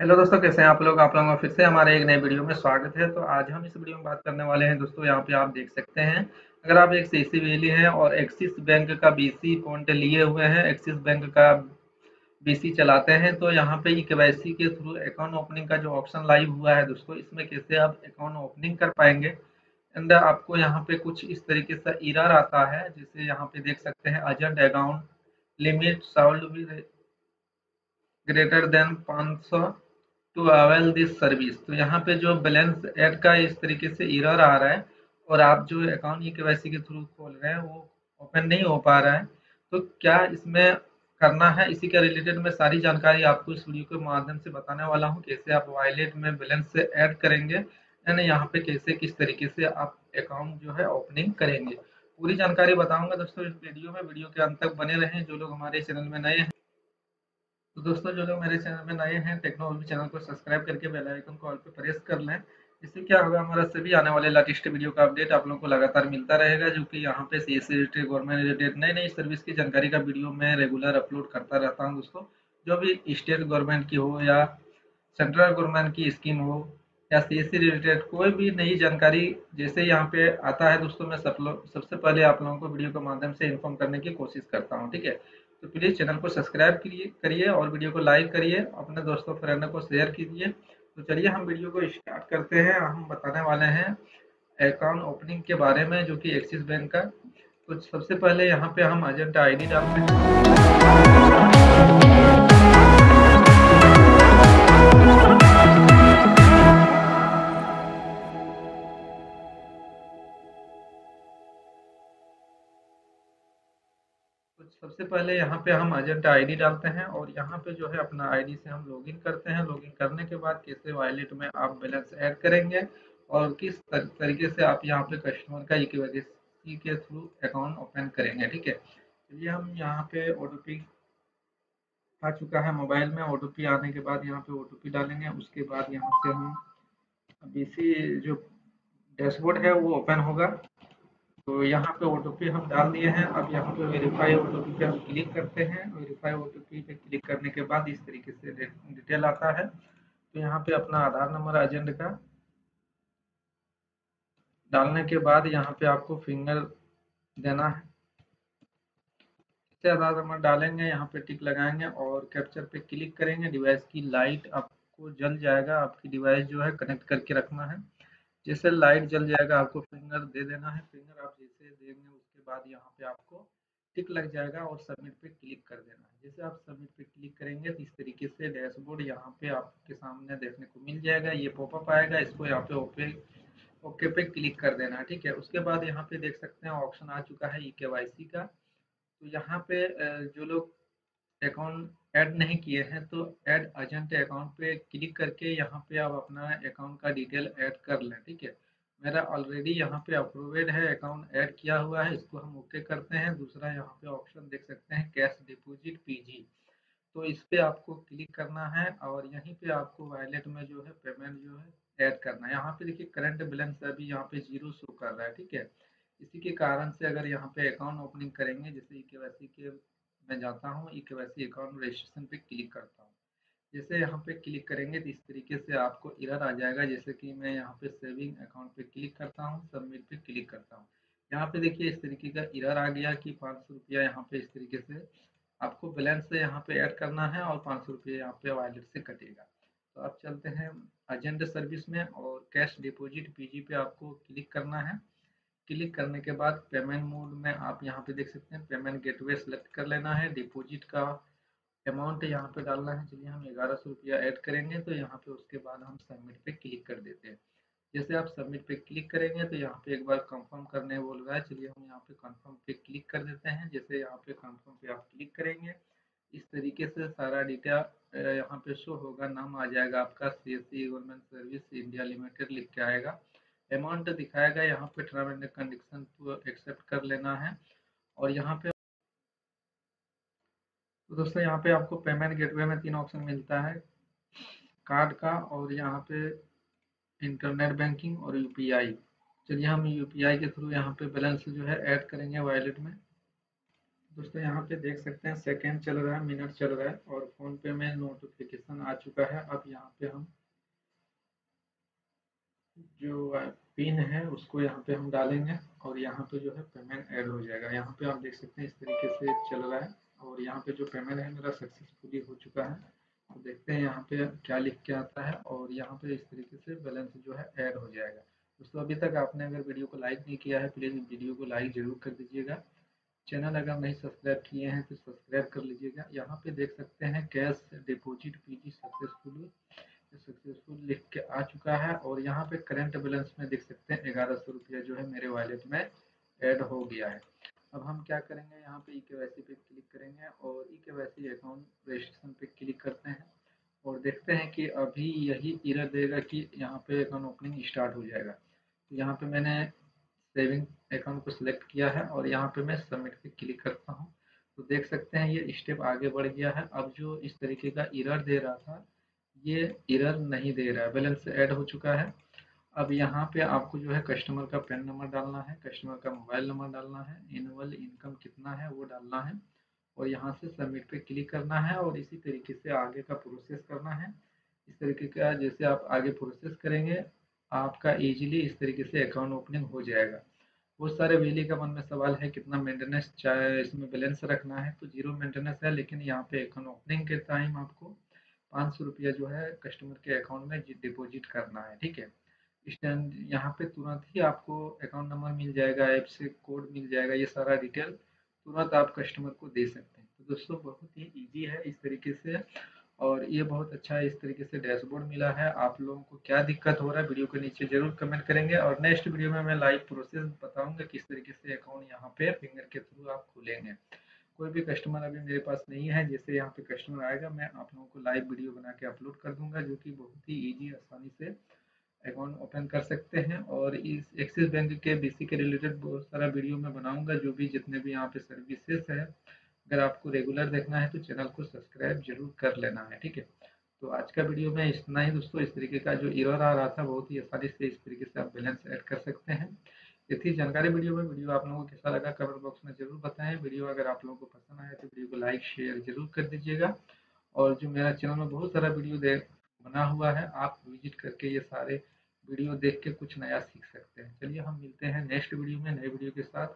Hello दोस्तों, कैसे हैं आप लोग? आप लोगों का फिर से हमारे एक नए वीडियो में स्वागत है। तो आज हम इस वीडियो में बात करने वाले हैं दोस्तों, यहाँ पे आप देख सकते हैं। अगर आप एक सी वैली है और एक्सिस बैंक का बीसी पॉइंट लिए हुए हैं एक्सिस बैंक का बीसी चलाते हैं तो यहाँ पे ई के के थ्रू अकाउंट ओपनिंग का जो ऑप्शन लाइव हुआ है दोस्तों, इसमें कैसे आप अकाउंट ओपनिंग कर पाएँगे? एंड आपको यहाँ पे कुछ इस तरीके से इरर आता है, जिसे यहाँ पे देख सकते हैं urgent account limit should greater than 500 to avail this service तो यहाँ पे जो बैलेंस एड का इस तरीके से इरर आ रहा है, और आप जो अकाउंट ई के के थ्रू खोल रहे हैं, वो ओपन नहीं हो पा रहा है। तो क्या इसमें करना है? इसी के रिलेटेड मैं सारी जानकारी आपको इस वीडियो के माध्यम से बताने वाला हूँ, कैसे आप वायलेट में बैलेंस से ऐड करेंगे एंड यहाँ पे कैसे, किस तरीके से आप अकाउंट जो है ओपनिंग करेंगे। पूरी जानकारी बताऊँगा दोस्तों इस वीडियो में। वीडियो के अंत तक बने रहें। जो लोग हमारे चैनल में नए हैं दोस्तों, जो लोग मेरे चैनल में नए हैं, टेक्नोलॉजी चैनल को सब्सक्राइब करके बेल आइकन को ऑल पे प्रेस कर लें। इससे क्या होगा, हमारा सभी आने वाले लेटेस्ट वीडियो का अपडेट आप लोगों को लगातार मिलता रहेगा, जो कि यहाँ पे C S related government related नई नई सर्विस की जानकारी का वीडियो मैं रेगुलर अपलोड करता रहता हूँ दोस्तों। जो भी स्टेट गवर्नमेंट की हो या सेंट्रल गवर्नमेंट की स्कीम हो या सी एस रिलेटेड कोई भी नई जानकारी जैसे यहाँ पे आता है दोस्तों, मैं सब लोग सबसे पहले आप लोगों को वीडियो के माध्यम से इन्फॉर्म करने की कोशिश करता हूँ, ठीक है? तो प्लीज़ चैनल को सब्सक्राइब करिए करिए और वीडियो को लाइक करिए, अपने दोस्तों फ्रेंडों को शेयर कीजिए। तो चलिए हम वीडियो को स्टार्ट करते हैं। हम बताने वाले हैं अकाउंट ओपनिंग के बारे में, जो कि एक्सिस बैंक का। तो सबसे पहले यहाँ पे हम एजेंट आईडी डालते हैं। सबसे पहले यहाँ पे हम एजेंट आईडी डालते हैं और यहाँ पे जो है अपना आईडी से हम लॉगिन करते हैं। लॉगिन करने के बाद कैसे वॉलेट में आप बैलेंस ऐड करेंगे और किस तरीके से आप यहाँ पे कस्टमर का ई के थ्रू अकाउंट ओपन करेंगे, ठीक है? चलिए हम यहाँ पे ओ आ चुका है मोबाइल में। ओ आने के बाद यहाँ पे ओटीपी डालेंगे। उसके बाद यहाँ से हम बीसी जो डैशबोर्ड है वो ओपन होगा। तो यहाँ पे ओटीपी हम डाल दिए हैं। अब यहाँ पे वेरीफाई ओ पे हम क्लिक करते हैं। वेरीफाई ओ पे क्लिक करने के बाद इस तरीके से डिटेल आता है। तो यहाँ पे अपना आधार नंबर एजेंट का डालने के बाद यहाँ पे आपको फिंगर देना है। आधार नंबर डालेंगे, यहाँ पे टिक लगाएँगे और कैप्चर पे क्लिक करेंगे। डिवाइस की लाइट आपको जल जाएगा। आपकी डिवाइस जो है कनेक्ट करके रखना है। जैसे लाइट जल जाएगा, आपको फिंगर दे देना है, फिंगर आप जैसे देंगे उसके बाद यहाँ पे आपको टिक लग जाएगा और सबमिट पे क्लिक कर देना है। जैसे आप सबमिट पे क्लिक करेंगे तो इस तरीके से डैशबोर्ड यहाँ पे आपके सामने देखने को मिल जाएगा, ये पॉपअप आएगा, इसको यहाँ पे ओपे, ओके पे क्लिक कर देना है, ठीक है? उसके बाद यहाँ पे देख सकते हैं ऑप्शन आ चुका है ई के का। तो यहाँ पे जो लोग अकाउंट ऐड नहीं किए हैं तो ऐड एजेंट अकाउंट पे क्लिक करके यहाँ पे आप अपना अकाउंट का डिटेल ऐड कर लें, ठीक है? मेरा ऑलरेडी यहाँ पे अप्रूवेड है अकाउंट ऐड किया हुआ है, इसको हम ओके करते हैं। दूसरा यहाँ पे ऑप्शन देख सकते हैं कैश डिपॉजिट पीजी तो इस पर आपको क्लिक करना है और यहीं पे आपको वॉलेट में जो है पेमेंट जो है ऐड करना है। यहाँ पे देखिए करंट बैलेंस अभी यहाँ पे ज़ीरो शो कर रहा है, ठीक है? इसी के कारण से अगर यहाँ पे अकाउंट ओपनिंग करेंगे, जैसे के के मैं जाता हूँ ई के अकाउंट रजिस्ट्रेशन पे क्लिक करता हूँ। जैसे यहाँ पे क्लिक करेंगे तो इस तरीके से आपको इरर आ जाएगा। जैसे कि मैं यहाँ पे सेविंग अकाउंट पे क्लिक करता हूँ सबमिट पे क्लिक करता हूँ। यहाँ पे देखिए इस तरीके का इरर आ गया कि पाँच सौ रुपया यहाँ पे इस तरीके से आपको बैलेंस से यहाँ पे ऐड करना है और पाँच सौ रुपये यहाँ पे वॉलेट से कटेगा। तो आप चलते हैं एजेंट सर्विस में और कैश डिपॉजिट पीजी पे आपको क्लिक करना है। क्लिक करने के बाद पेमेंट मोड में आप यहाँ पे देख सकते हैं, पेमेंट गेटवे सेलेक्ट कर लेना है, डिपॉजिट का अमाउंट यहाँ पे डालना है चलिए हम ग्यारह सौ रुपया ऐड करेंगे तो यहाँ पे उसके बाद हम सबमिट पे क्लिक कर देते हैं। जैसे आप सबमिट पे क्लिक करेंगे तो यहाँ पे एक बार कंफर्म करने बोल रहा है, चलिए हम यहाँ पे कंफर्म पे क्लिक कर देते हैं। जैसे यहाँ पे कंफर्म पे आप क्लिक करेंगे, इस तरीके से सारा डिटेल यहाँ पे शो होगा, नाम आ जाएगा आपका C S C government service India limited लिख के आएगा। अमाउंट दिखाएगा यहाँ पे टर्म एंड कंडीशन को एक्सेप्ट कर लेना है। और यहाँ पे तो दोस्तों, यहाँ पे आपको पेमेंट गेटवे में तीन ऑप्शन मिलता है कार्ड का और यहाँ पे इंटरनेट बैंकिंग और यूपीआई चलिए हम यूपीआई के थ्रू यहाँ पे बैलेंस जो है ऐड करेंगे वॉलेट में। दोस्तों, यहाँ पे देख सकते हैं सेकेंड चल रहा है मिनट चल रहा है और फ़ोन पे में नोटिफिकेशन आ चुका है। अब यहाँ पे हम जो पिन है, उसको यहाँ पे हम डालेंगे और यहाँ पे जो है पेमेंट ऐड हो जाएगा। यहाँ पे आप देख सकते हैं, इस तरीके से चल रहा है और यहाँ पे जो पेमेंट है, मेरा सक्सेसफुली हो चुका है। तो देखते हैं यहाँ पे क्या लिख के आता है और यहाँ पे इस तरीके से बैलेंस जो है ऐड हो जाएगा। दोस्तों, अभी तक आपने अगर वीडियो को लाइक नहीं किया है प्लीज़ वीडियो को लाइक ज़रूर कर दीजिएगा। चैनल अगर नहीं सब्सक्राइब किए हैं तो सब्सक्राइब कर लीजिएगा। यहाँ पे देख सकते हैं cash deposit P G successfully successful लिख के आ चुका है और यहाँ पे करंट बैलेंस में देख सकते हैं ग्यारह सौ रुपया जो है मेरे वॉलेट में ऐड हो गया है। अब हम क्या करेंगे, यहाँ पे ई के पे क्लिक करेंगे और ई के अकाउंट रजिस्ट्रेशन पे क्लिक करते हैं और देखते हैं कि अभी यही इरर देगा कि यहाँ पे अकाउंट ओपनिंग स्टार्ट हो जाएगा। तो यहाँ पे मैंने सेविंग अकाउंट को सिलेक्ट किया है और यहाँ पे मैं सबमिट पे क्लिक करता हूँ। तो देख सकते हैं ये स्टेप आगे बढ़ गया है। अब जो इस तरीके का इरर दे रहा था ये इरर नहीं दे रहा है। बैलेंस ऐड हो चुका है। अब यहाँ पे आपको जो है कस्टमर का पेन नंबर डालना है कस्टमर का मोबाइल नंबर डालना है इनवल इनकम कितना है वो डालना है और यहाँ से सबमिट पे क्लिक करना है और इसी तरीके से आगे का प्रोसेस करना है। इस तरीके का जैसे आप आगे प्रोसेस करेंगे, आपका इजीली इस तरीके से अकाउंट ओपनिंग हो जाएगा। बहुत सारे बिजली का मन में सवाल है कितना मेंटेनेंस चाहे इसमें बैलेंस रखना है तो ज़ीरो मेंटेनेंस है, लेकिन यहाँ पे अकाउंट ओपनिंग के टाइम आपको पाँच सौ रुपया जो है कस्टमर के अकाउंट में डिपॉजिट करना है, ठीक है? इस टाइम यहाँ पे तुरंत ही आपको अकाउंट नंबर मिल जाएगा ऐप से कोड मिल जाएगा, ये सारा डिटेल तुरंत आप कस्टमर को दे सकते हैं। तो दोस्तों, बहुत ही ईजी है इस तरीके से और ये बहुत अच्छा इस तरीके से डैशबोर्ड मिला है। आप लोगों को क्या दिक्कत हो रहा है, वीडियो के नीचे ज़रूर कमेंट करेंगे और नेक्स्ट वीडियो में मैं लाइव प्रोसेस बताऊँगा किस तरीके से अकाउंट यहाँ पे फिंगर के थ्रू आप खोलेंगे। कोई भी कस्टमर अभी मेरे पास नहीं है, जैसे यहाँ पे कस्टमर आएगा, मैं आप लोगों को लाइव वीडियो बना के अपलोड कर दूँगा, जो कि बहुत ही ईजी आसानी से अकाउंट ओपन कर सकते हैं। और इस एक्सिस बैंक के बीसी के रिलेटेड बहुत सारा वीडियो मैं बनाऊँगा, जो भी जितने भी यहाँ पे सर्विसेज़ है। अगर आपको रेगुलर देखना है तो चैनल को सब्सक्राइब ज़रूर कर लेना है, ठीक है? तो आज का वीडियो में इतना ही दोस्तों। इस तरीके का जो इरर आ रहा था, बहुत ही आसानी से इस तरीके से आप बैलेंस ऐड कर सकते हैं। थी जानकारी वीडियो में, वीडियो आप लोगों को कैसा लगा कमेंट बॉक्स में ज़रूर बताएँ। वीडियो अगर आप लोगों को पसंद आया तो वीडियो को लाइक, शेयर ज़रूर कर दीजिएगा। और जो मेरा चैनल में बहुत सारा वीडियो देख बना हुआ है, आप विज़िट करके ये सारे वीडियो देख के कुछ नया सीख सकते हैं। चलिए हम मिलते हैं नेक्स्ट वीडियो में, नए वीडियो के साथ।